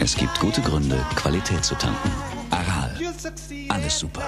Es gibt gute Gründe, Qualität zu tanken. Aral. Alles super.